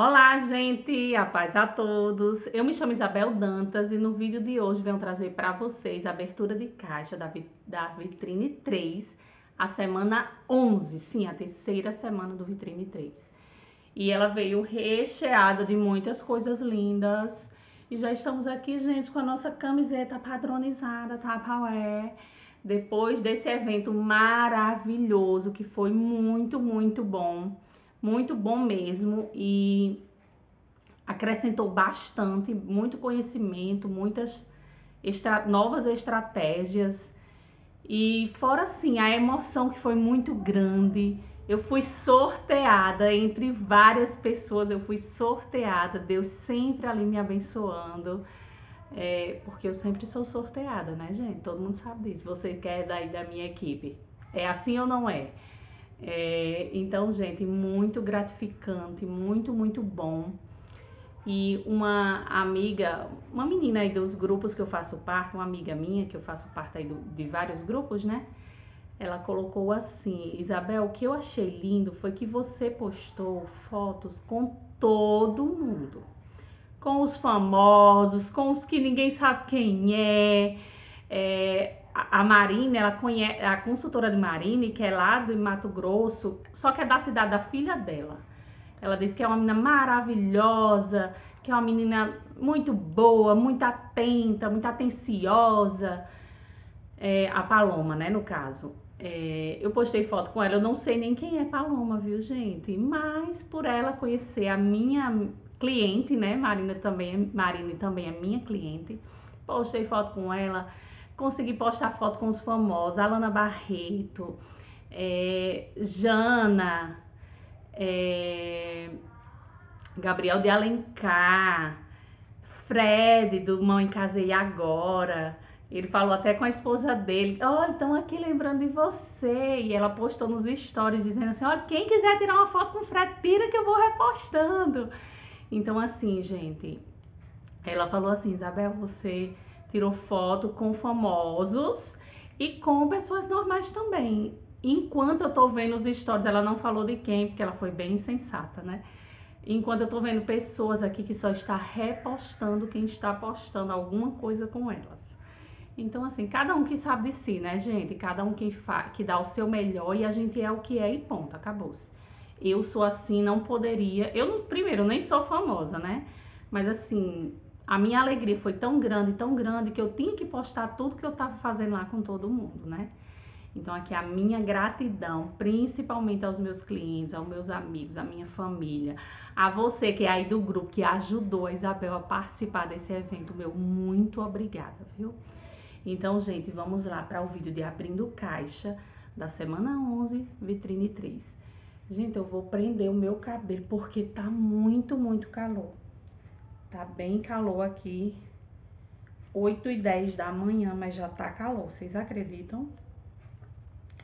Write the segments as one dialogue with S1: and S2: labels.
S1: Olá, gente! A paz a todos! Eu me chamo Isabel Dantas e no vídeo de hoje venho trazer para vocês a abertura de caixa da, da Vitrine 3, a semana 11, sim, a terceira semana do Vitrine 3. E ela veio recheada de muitas coisas lindas. E já estamos aqui, gente, com a nossa camiseta padronizada, Tupperware. Depois desse evento maravilhoso, que foi muito, muito bom muito bom mesmo e acrescentou bastante, muito conhecimento, muitas novas estratégias e fora assim a emoção que foi muito grande. Eu fui sorteada entre várias pessoas, eu fui sorteada, Deus sempre ali me abençoando. É, porque eu sempre sou sorteada, né, gente? Todo mundo sabe disso. Você quer daí da minha equipe. É assim ou não é? É, então, gente, muito gratificante, muito, muito bom. E uma amiga, uma menina aí dos grupos que eu faço parte, uma amiga minha que eu faço parte aí do, de vários grupos, né? Ela colocou assim: Isabel, o que eu achei lindo foi que você postou fotos com todo mundo. Com os famosos, com os que ninguém sabe quem é. é a Marine, ela conhece, a consultora de Marine, que é lá do Mato Grosso, só que é da cidade da filha dela. Ela disse que é uma menina maravilhosa, que é uma menina muito boa, muito atenta, muito atenciosa. É, a Paloma, né, no caso. É, eu postei foto com ela, eu não sei nem quem é Paloma, viu, gente? Mas por ela conhecer a minha cliente, né, Marina também, é, Marine também é minha cliente, postei foto com ela consegui postar foto com os famosos, Alana Barreto, é, Jana, é, Gabriel de Alencar, Fred do Mãe Casei Agora. Ele falou até com a esposa dele, olha, estão aqui lembrando de você. E ela postou nos stories dizendo assim, olha, quem quiser tirar uma foto com o Fred, tira que eu vou repostando. Então, assim, gente, ela falou assim, Isabel, você tirou foto com famosos e com pessoas normais também. Enquanto eu tô vendo os stories, ela não falou de quem, porque ela foi bem insensata, né? Enquanto eu tô vendo pessoas aqui que só está repostando quem está postando alguma coisa com elas. Então, assim, cada um que sabe de si, né, gente? Cada um que, que dá o seu melhor e a gente é o que é e ponto, acabou-se. Eu sou assim, não poderia. Eu, primeiro, nem sou famosa, né? Mas, assim, a minha alegria foi tão grande, tão grande, que eu tinha que postar tudo que eu estava fazendo lá com todo mundo, né? Então, aqui a minha gratidão, principalmente aos meus clientes, aos meus amigos, à minha família, a você que é aí do grupo que ajudou a Isabel a participar desse evento, meu muito obrigada, viu? Então, gente, vamos lá para o vídeo de abrindo caixa da semana 11, vitrine 3. Gente, eu vou prender o meu cabelo porque tá muito, muito calor. Tá bem calor aqui. 8 e 10 da manhã, mas já tá calor. Vocês acreditam?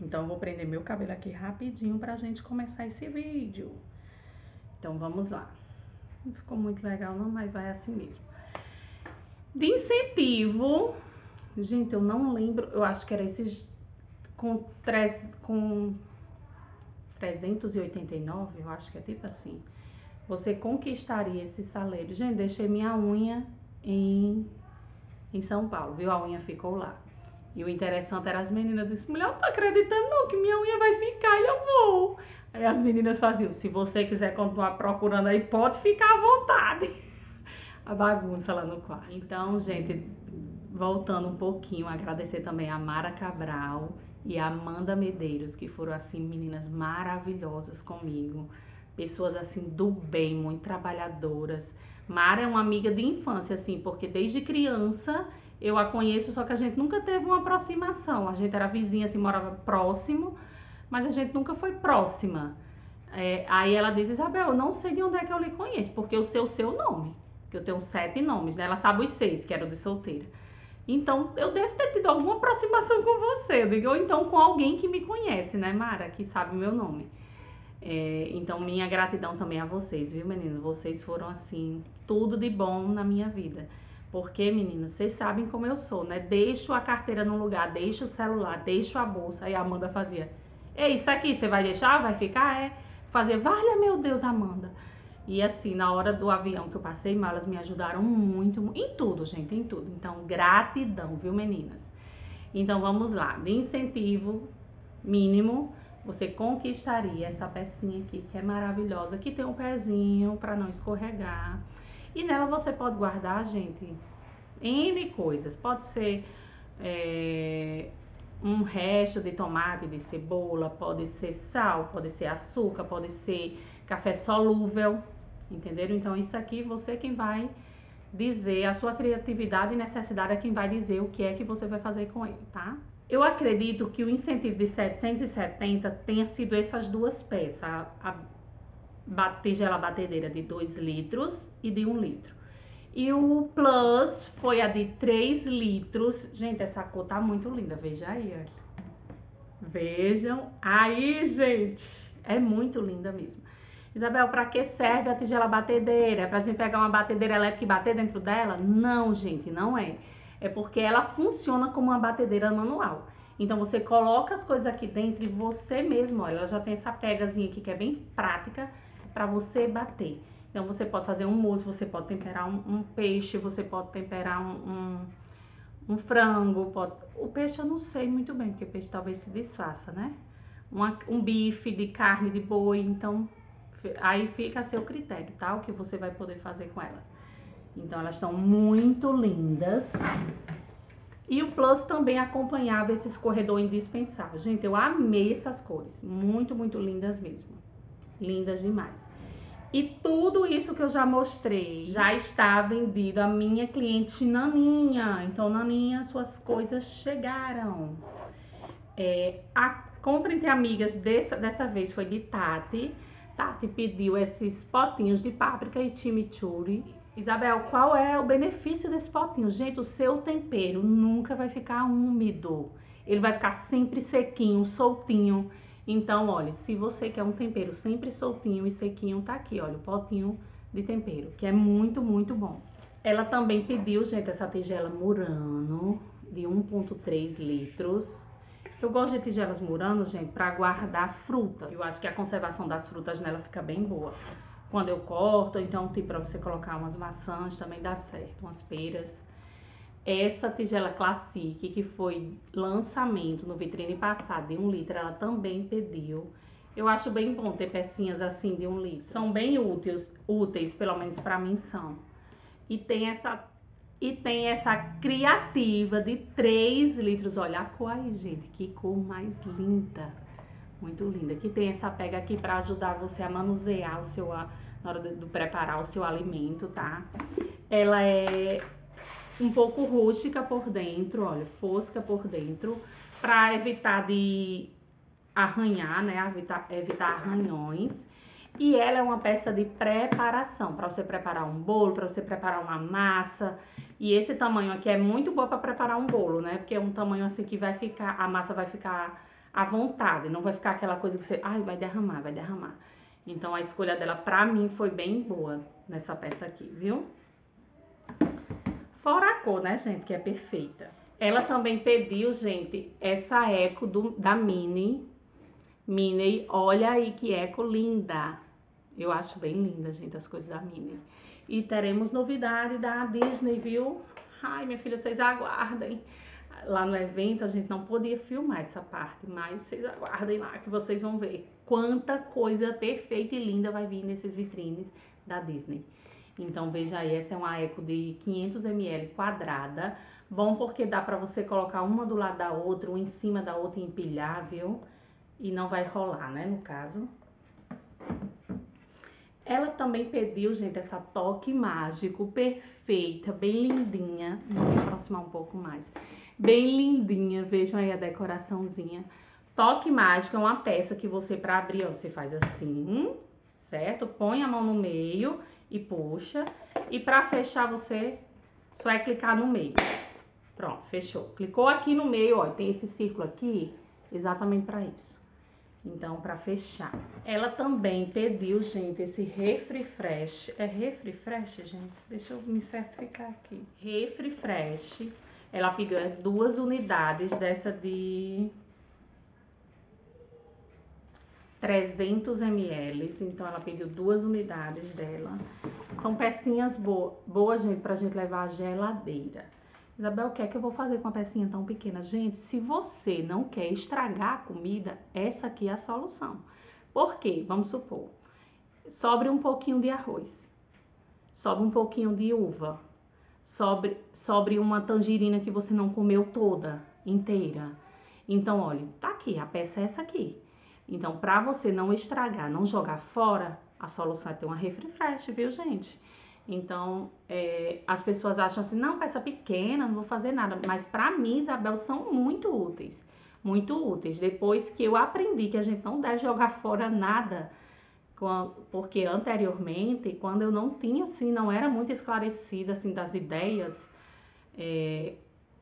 S1: Então, eu vou prender meu cabelo aqui rapidinho pra gente começar esse vídeo. Então, vamos lá. Não ficou muito legal não, mas vai assim mesmo. De incentivo, gente, eu não lembro, eu acho que era esses com, tres, com 389, eu acho que é tipo assim você conquistaria esse saleiro. Gente, deixei minha unha em, em São Paulo, viu? A unha ficou lá. E o interessante era as meninas disseram, mulher, não tô acreditando não que minha unha vai ficar e eu vou. Aí as meninas faziam, se você quiser continuar procurando aí, pode ficar à vontade. a bagunça lá no quarto. Então, gente, voltando um pouquinho, agradecer também a Mara Cabral e a Amanda Medeiros, que foram assim meninas maravilhosas comigo pessoas assim do bem, muito trabalhadoras. Mara é uma amiga de infância, assim, porque desde criança eu a conheço, só que a gente nunca teve uma aproximação. A gente era vizinha, assim, morava próximo, mas a gente nunca foi próxima. É, aí ela diz, Isabel, eu não sei de onde é que eu lhe conheço, porque eu sei o seu nome, que eu tenho sete nomes, né? Ela sabe os seis, que era de solteira. Então, eu devo ter tido alguma aproximação com você, eu digo, ou então com alguém que me conhece, né, Mara, que sabe o meu nome. É, então, minha gratidão também a vocês, viu, meninas? Vocês foram, assim, tudo de bom na minha vida. Porque, meninas, vocês sabem como eu sou, né? Deixo a carteira no lugar, deixo o celular, deixo a bolsa. Aí a Amanda fazia: É isso aqui, você vai deixar? Vai ficar? É. Fazer, vale meu Deus, Amanda. E assim, na hora do avião que eu passei mal, elas me ajudaram muito, em tudo, gente, em tudo. Então, gratidão, viu, meninas? Então, vamos lá. De incentivo mínimo, você conquistaria essa pecinha aqui, que é maravilhosa, que tem um pezinho para não escorregar. E nela você pode guardar, gente, N coisas. Pode ser é, um resto de tomate, de cebola, pode ser sal, pode ser açúcar, pode ser café solúvel, entenderam? Então, isso aqui você quem vai dizer, a sua criatividade e necessidade é quem vai dizer o que é que você vai fazer com ele, tá? Eu acredito que o incentivo de 770 tenha sido essas duas peças, a, a tigela batedeira de 2 litros e de 1 um litro. E o Plus foi a de 3 litros. Gente, essa cor tá muito linda, veja aí, olha. Vejam aí, gente. É muito linda mesmo. Isabel, para que serve a tigela batedeira? É pra gente pegar uma batedeira elétrica e bater dentro dela? Não, gente, não é. É porque ela funciona como uma batedeira manual. Então você coloca as coisas aqui dentro e você mesmo, olha, ela já tem essa pegazinha aqui que é bem prática para você bater. Então você pode fazer um mousse, você pode temperar um, um peixe, você pode temperar um, um, um frango. Pode... O peixe eu não sei muito bem, porque o peixe talvez se desfaça, né? Uma, um bife de carne de boi, então Aí fica a seu critério, tá? O que você vai poder fazer com elas. Então, elas estão muito lindas. E o Plus também acompanhava esse escorredor indispensável. Gente, eu amei essas cores. Muito, muito lindas mesmo. Lindas demais. E tudo isso que eu já mostrei já está vendido a minha cliente Naninha. Então, Naninha, suas coisas chegaram. É, a compra entre amigas dessa, dessa vez foi de Tati. Tati pediu esses potinhos de páprica e chimichurri. Isabel, qual é o benefício desse potinho? Gente, o seu tempero nunca vai ficar úmido. Ele vai ficar sempre sequinho, soltinho. Então, olha, se você quer um tempero sempre soltinho e sequinho, tá aqui, olha, o potinho de tempero, que é muito, muito bom. Ela também pediu, gente, essa tigela Murano de 1.3 litros. Eu gosto de tigelas Murano, gente, para guardar frutas. Eu acho que a conservação das frutas nela fica bem boa. Quando eu corto, então tipo para você colocar umas maçãs também dá certo, umas peras. Essa tigela Classic, que foi lançamento no vitrine passado de um litro, ela também pediu. Eu acho bem bom ter pecinhas assim de um litro. São bem úteis, úteis pelo menos para mim são. E tem essa e tem essa criativa de 3 litros. Olha a cor aí, gente. Que cor mais linda. Muito linda. Que tem essa pega aqui para ajudar você a manusear o seu... Na hora de, preparar o seu alimento, tá? Ela é um pouco rústica por dentro, olha, fosca por dentro, para evitar de arranhar, né? Evitar, evitar arranhões. E ela é uma peça de preparação, para você preparar um bolo, para você preparar uma massa. E esse tamanho aqui é muito bom para preparar um bolo, né? Porque é um tamanho assim que vai ficar, a massa vai ficar à vontade, não vai ficar aquela coisa que você, ai, vai derramar, vai derramar. Então a escolha dela para mim foi bem boa nessa peça aqui, viu? Fora a cor, né, gente, que é perfeita. Ela também pediu, gente, essa eco do, da Mini. Mini, olha aí que eco linda. Eu acho bem linda, gente, as coisas da Mini. E teremos novidade da Disney, viu? Ai, minha filha, vocês aguardem. Lá no evento a gente não podia filmar essa parte, mas vocês aguardem lá que vocês vão ver quanta coisa perfeita e linda vai vir nesses vitrines da Disney. Então veja aí, essa é uma eco de 500 ml quadrada. Bom porque dá para você colocar uma do lado da outra, uma em cima da outra e empilhar, viu? E não vai rolar, né, no caso. Ela também pediu, gente, essa toque mágico, perfeita, bem lindinha. Aproximar um pouco mais. Bem lindinha, vejam aí a decoraçãozinha. Toque mágico é uma peça que você, para abrir, ó, você faz assim, certo? Põe a mão no meio e puxa. E para fechar, você só é clicar no meio. Pronto, fechou. Clicou aqui no meio, ó, tem esse círculo aqui, exatamente para isso. Então, para fechar. Ela também pediu, gente, esse refri fresh. É refri fresh, gente? Deixa eu me certificar aqui. Refri fresh. Ela pediu é, duas unidades dessa de 300 ml, então ela pediu duas unidades dela. São pecinhas boas, boas gente, pra gente levar à geladeira. Isabel, o que é que eu vou fazer com uma pecinha tão pequena? Gente, se você não quer estragar a comida, essa aqui é a solução. Por quê? Vamos supor, sobre um pouquinho de arroz, sobre um pouquinho de uva, sobre, sobre uma tangerina que você não comeu toda, inteira. Então, olha, tá aqui, a peça é essa aqui. Então, para você não estragar, não jogar fora, a solução é ter uma refresh, viu, gente? Então, é, as pessoas acham assim, não, peça pequena, não vou fazer nada. Mas para mim, Isabel, são muito úteis. Muito úteis. Depois que eu aprendi que a gente não deve jogar fora nada, porque anteriormente, quando eu não tinha, assim, não era muito esclarecida, assim, das ideias, é,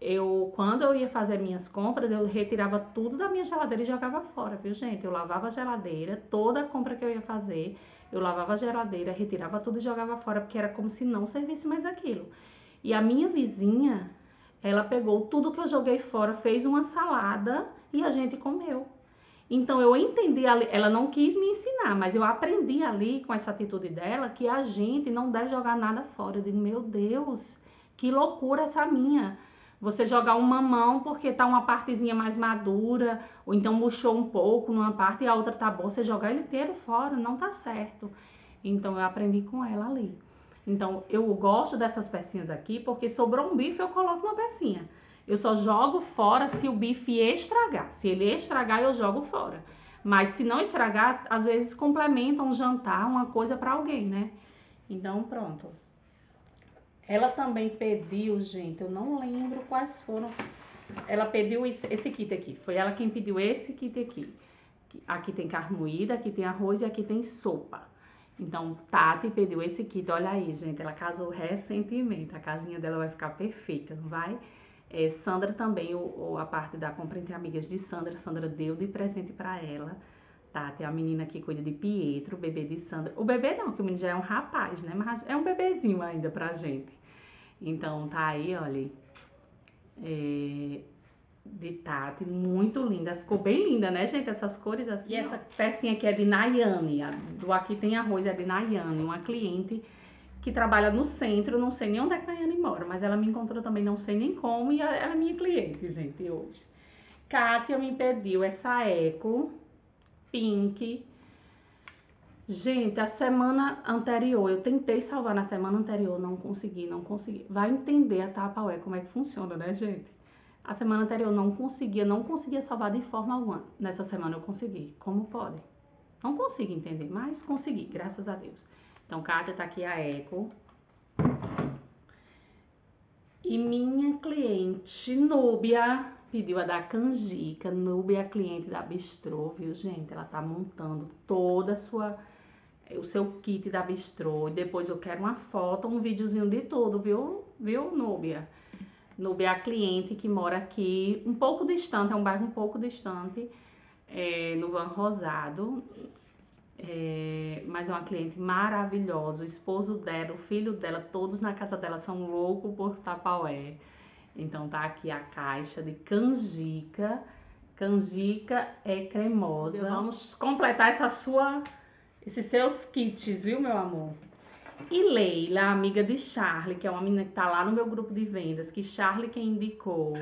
S1: eu, quando eu ia fazer minhas compras, eu retirava tudo da minha geladeira e jogava fora, viu, gente? Eu lavava a geladeira, toda a compra que eu ia fazer, eu lavava a geladeira, retirava tudo e jogava fora, porque era como se não servisse mais aquilo. E a minha vizinha, ela pegou tudo que eu joguei fora, fez uma salada e a gente comeu. Então eu entendi, ali, ela não quis me ensinar, mas eu aprendi ali com essa atitude dela que a gente não deve jogar nada fora. Eu digo, meu Deus, que loucura essa minha. Você jogar um mamão porque tá uma partezinha mais madura, ou então murchou um pouco numa parte e a outra tá boa, você jogar ele inteiro fora, não tá certo. Então eu aprendi com ela ali. Então eu gosto dessas pecinhas aqui porque sobrou um bife eu coloco uma pecinha. Eu só jogo fora se o bife estragar. Se ele estragar, eu jogo fora. Mas se não estragar, às vezes complementa um jantar, uma coisa para alguém, né? Então pronto. Ela também pediu, gente, eu não lembro quais foram. Ela pediu esse kit aqui. Foi ela quem pediu esse kit aqui. Aqui tem carne moída, aqui tem arroz e aqui tem sopa. Então, Tati pediu esse kit. Olha aí, gente, ela casou recentemente. A casinha dela vai ficar perfeita, não vai? É, Sandra também, o, a parte da compra entre amigas de Sandra, Sandra deu de presente para ela. Tati é a menina que cuida de Pietro, o bebê de Sandra. O bebê não, que o menino já é um rapaz, né? Mas é um bebezinho ainda pra gente. Então tá aí, olha. É, de Tati, muito linda. Ficou bem linda, né, gente? Essas cores assim. E essa pecinha aqui é de Nayane. Do Aqui Tem Arroz é de Nayane, uma cliente que trabalha no centro. Não sei nem onde é que Nayane mora, mas ela me encontrou também, não sei nem como. E ela é minha cliente, gente, hoje. Kátia me pediu essa eco pink Gente, a semana anterior, eu tentei salvar na semana anterior, não consegui, não consegui. Vai entender a Tapaué como é que funciona, né, gente? A semana anterior não conseguia, não conseguia salvar de forma alguma. Nessa semana eu consegui. Como pode? Não consigo entender, mas consegui, graças a Deus. Então, Kátia tá aqui a Eco. E minha cliente, Núbia, pediu a da canjica. Núbia é cliente da Bistrô, viu, gente? Ela tá montando toda a sua o seu kit da bistrô. E depois eu quero uma foto, um videozinho de tudo, viu? Viu, Núbia? Núbia é a cliente que mora aqui, um pouco distante, é um bairro um pouco distante, é, no Van Rosado. É, mas é uma cliente maravilhosa. O esposo dela, o filho dela, todos na casa dela são loucos por tapaué. Então tá aqui a caixa de canjica. Canjica é cremosa. Vamos completar essa sua esses seus kits, viu, meu amor? E Leila, amiga de Charlie, que é uma menina que tá lá no meu grupo de vendas, que Charlie quem indicou.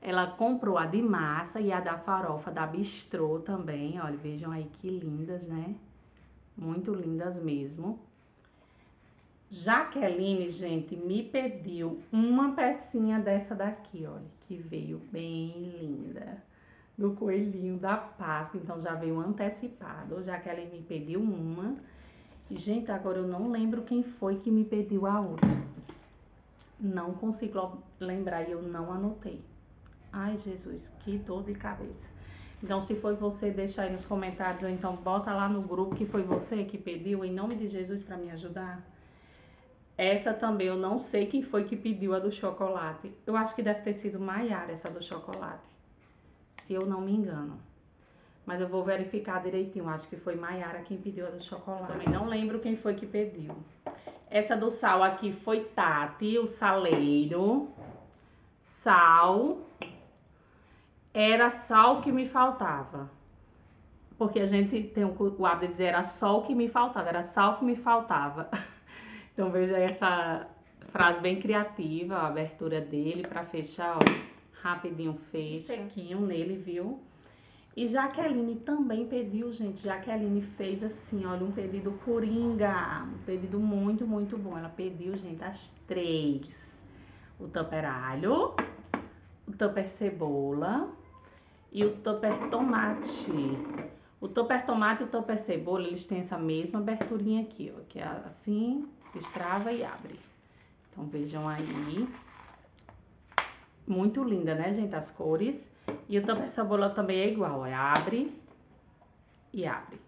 S1: Ela comprou a de massa e a da farofa da Bistrô também. Olha, vejam aí que lindas, né? Muito lindas mesmo. Jaqueline, gente, me pediu uma pecinha dessa daqui, olha, que veio bem linda do coelhinho da Páscoa, então já veio antecipado, ela me pediu uma. E, gente, agora eu não lembro quem foi que me pediu a outra. Não consigo lembrar e eu não anotei. Ai, Jesus, que dor de cabeça. Então, se foi você, deixa aí nos comentários, ou então bota lá no grupo que foi você que pediu, em nome de Jesus, para me ajudar. Essa também eu não sei quem foi que pediu a do chocolate. Eu acho que deve ter sido Maiara essa do chocolate se eu não me engano. Mas eu vou verificar direitinho. Acho que foi Maiara quem pediu a do chocolate. Também não lembro quem foi que pediu. Essa do sal aqui foi Tati, o saleiro. Sal. Era sal que me faltava. porque a gente tem o hábito de dizer era o que me faltava, era o que me faltava. Então veja essa frase bem criativa, a abertura dele para fechar, ó, rapidinho fez, sequinho nele, viu? E Jaqueline também pediu, gente. Jaqueline fez assim, olha, um pedido coringa. Um pedido muito, muito bom. Ela pediu, gente, as três. O tupper alho, o tupper cebola e o tupper tomate. O tupper tomate e o tupper cebola, eles têm essa mesma aberturinha aqui, ó. Que é assim, destrava e abre. Então, vejam aí. Muito linda, né, gente, as cores. E o tupper cebola também é igual, ó, abre e abre.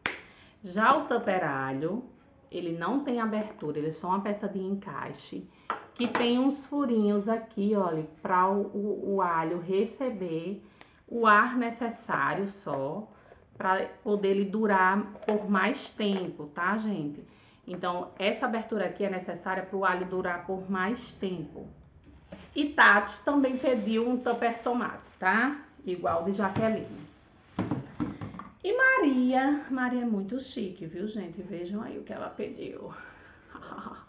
S1: Já o tupper alho, ele não tem abertura, ele é só uma peça de encaixe, que tem uns furinhos aqui, olha, para o, o, o alho receber o ar necessário só, para poder ele durar por mais tempo, tá, gente? Então, essa abertura aqui é necessária para o alho durar por mais tempo. E Tati também pediu um tupper tomate, tá? Igual de Jaqueline. E Maria, Maria é muito chique, viu, gente? Vejam aí o que ela pediu.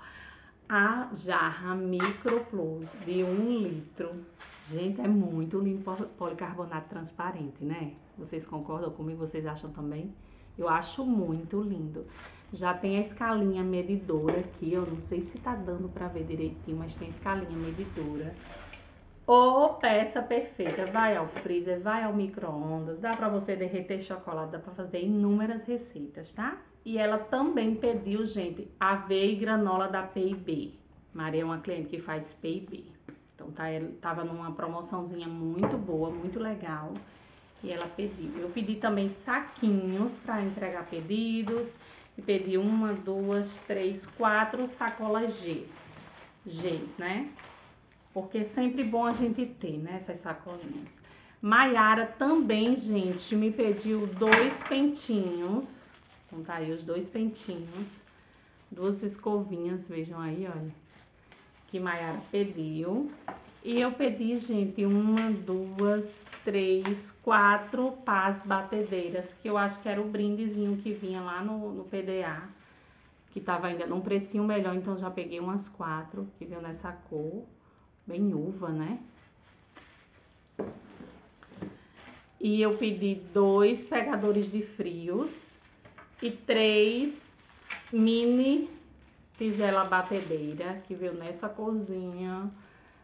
S1: A jarra Micro Plus de um litro. Gente, é muito lindo policarbonato transparente, né? Vocês concordam comigo? Vocês acham também? Eu acho muito lindo. Já tem a escalinha medidora aqui, eu não sei se tá dando para ver direitinho, mas tem escalinha medidora. Ô, peça perfeita, vai ao freezer, vai ao micro-ondas, dá para você derreter chocolate, dá para fazer inúmeras receitas, tá? E ela também pediu, gente, aveia e granola da P&B. Maria é uma cliente que faz P&B. Então, tá, tava numa promoçãozinha muito boa, muito legal e ela pediu. Eu pedi também saquinhos para entregar pedidos e pedi uma, duas, três, quatro sacolas G, Gs, né? Porque é sempre bom a gente ter, né, essas sacolinhas. Maiara também, gente, me pediu dois pentinhos. Então tá aí os dois pentinhos. Duas escovinhas, vejam aí, olha. Que Maiara pediu. E eu pedi, gente, uma, duas, três, quatro pás batedeiras, que eu acho que era o brindezinho que vinha lá no, no PDA, que tava ainda num precinho melhor, então já peguei umas quatro, que veio nessa cor, bem uva, né? E eu pedi dois pegadores de frios e três mini tigela batedeira, que veio nessa corzinha,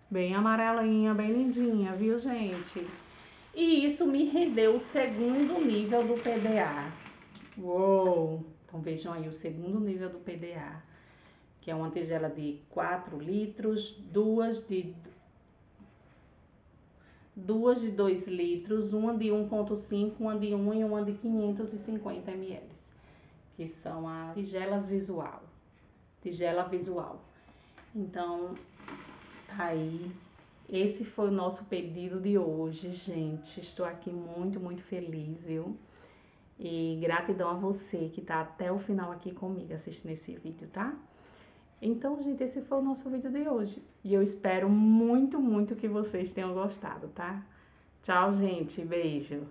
S1: bem amarelinha, bem lindinha, viu, gente? E isso me rendeu o segundo nível do PDA. Uou! Então vejam aí o segundo nível do PDA, que é uma tigela de 4 litros, duas de duas de 2 litros, uma de 1.5, uma de 1 e uma de 550 ml, que são as tigelas visual. Tigela visual. Então, tá aí esse foi o nosso pedido de hoje, gente. Estou aqui muito, muito feliz, viu? E gratidão a você que tá até o final aqui comigo assistindo esse vídeo, tá? Então, gente, esse foi o nosso vídeo de hoje. E eu espero muito, muito que vocês tenham gostado, tá? Tchau, gente. Beijo.